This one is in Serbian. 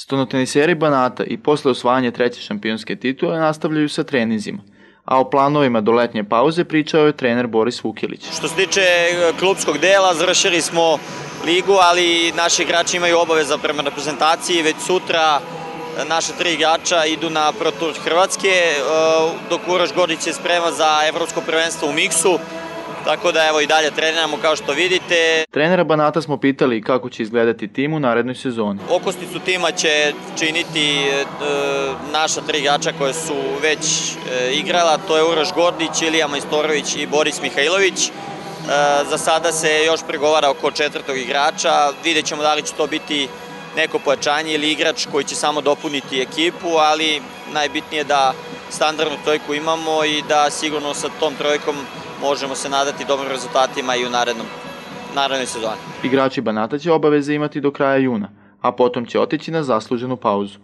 Stonoteniseri Banata i posle osvajanja treće šampionske titule nastavljaju sa treninzima, a o planovima do letnje pauze pričao je trener Boris Vukilić. Što se tiče e, klubskog dela, završili smo ligu, ali naši igrači imaju obaveza prema reprezentaciji. Već sutra e, naše tri igrača idu na Pro Tour Hrvatske, e, dok Uroš Gorić je sprema za evropsko prvenstvo u Miksu. Tako da evo i dalje treniramo kao što vidite. Trenera Banata smo pitali kako će izgledati tim u narednoj sezoni. Okosnicu tima će činiti e, naša tri igrača koje su već e, igrala, to je Uroš Gordić, Ilija Majstorović i Boris Mihajlović. E, za sada se još pregovara oko četvrtog igrača, vidjet ćemo da li će to biti neko pojačanje ili igrač koji će samo dopuniti ekipu, ali najbitnije da standardnu trojku imamo i da sigurno sa tom trojkom možemo se nadati dobrim rezultatima i u narednom, narednoj sezoni. Igrači Banata će obaveze imati do kraja juna, a potom će otići na zasluženu pauzu.